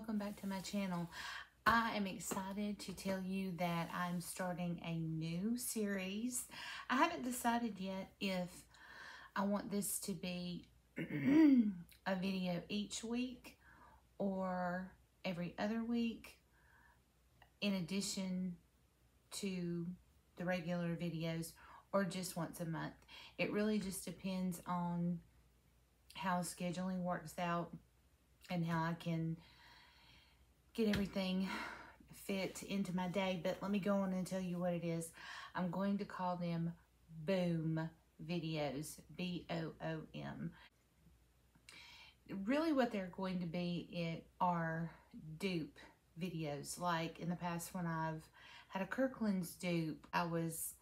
welcome back to my channel. I am excited to tell you that I'm starting a new series. I haven't decided yet if I want this to be a video each week or every other week in addition to the regular videos or just once a month. It really just depends on how scheduling works out and how I can get everything fit into my day. But let me go on and tell you what it is. I'm going to call them Boom videos, B-O-O-M. Really what they're going to be it are dupe videos. Like in the past when I've had a Kirkland's dupe, I was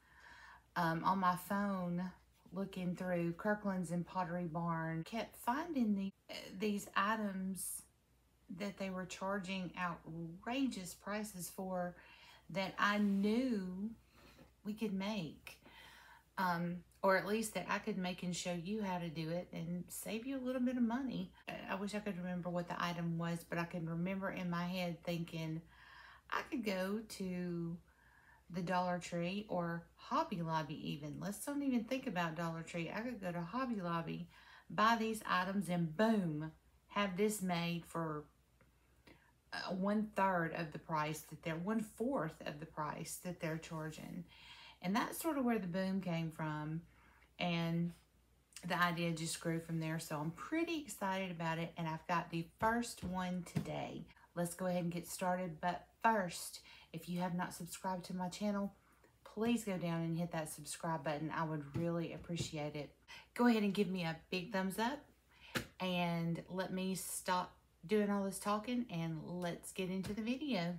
um, on my phone looking through Kirkland's and Pottery Barn, kept finding the, these items that they were charging outrageous prices for that I knew we could make. Um, or at least that I could make and show you how to do it and save you a little bit of money. I wish I could remember what the item was, but I can remember in my head thinking I could go to the Dollar Tree or Hobby Lobby even. Let's don't even think about Dollar Tree. I could go to Hobby Lobby, buy these items, and boom, have this made for Uh, one third of the price that they're, one fourth of the price that they're charging. And that's sort of where the boom came from. And the idea just grew from there. So I'm pretty excited about it. And I've got the first one today. Let's go ahead and get started. But first, if you have not subscribed to my channel, please go down and hit that subscribe button. I would really appreciate it. Go ahead and give me a big thumbs up and let me stop doing all this talking and let's get into the video.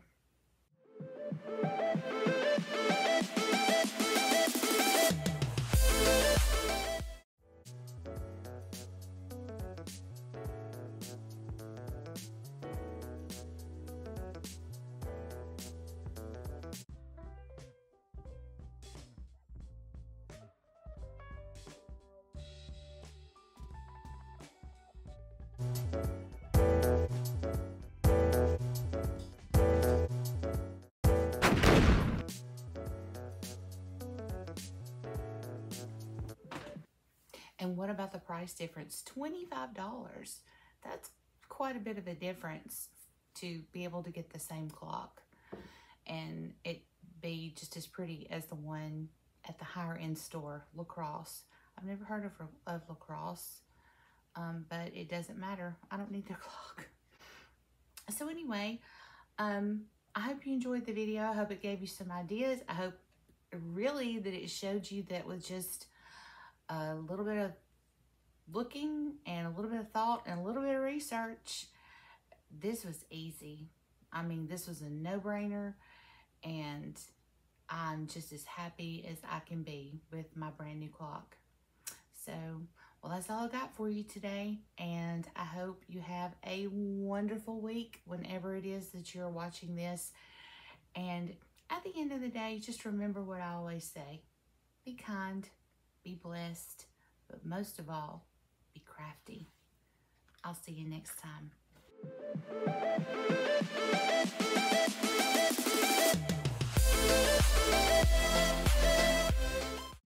And what about the price difference? $25. That's quite a bit of a difference to be able to get the same clock and it be just as pretty as the one at the higher end store, LaCrosse. I've never heard of, of LaCrosse, um, but it doesn't matter. I don't need their clock. So anyway, um, I hope you enjoyed the video. I hope it gave you some ideas. I hope really that it showed you that with just a little bit of looking and a little bit of thought and a little bit of research, this was easy. I mean, this was a no-brainer and I'm just as happy as I can be with my brand new clock. So, well, that's all I got for you today. And I hope you have a wonderful week whenever it is that you're watching this. And at the end of the day, just remember what I always say. Be kind, be blessed, but most of all, be crafty. I'll see you next time.